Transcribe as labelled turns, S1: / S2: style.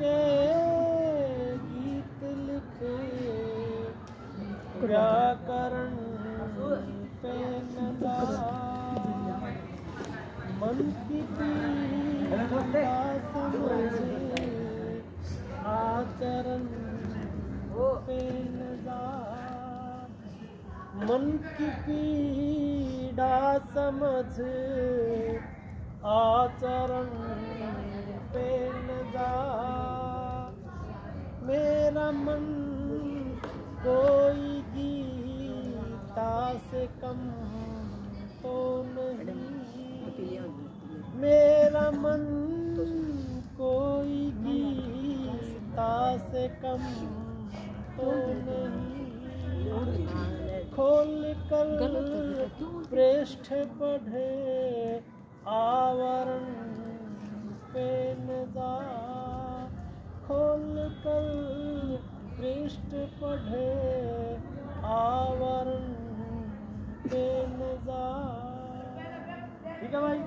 S1: के गीत लिखे व्याकरण पे मन की समझे आचरण पे मन की पीड़ा समझ आचरण मेरा मन कोई गीता से कम तो नहीं। मेरा मन कोई गीता से कम तो नहीं। खोल कर पृष्ठ पढ़े पृष्ठ पढ़े आवरण ठीक है भाई?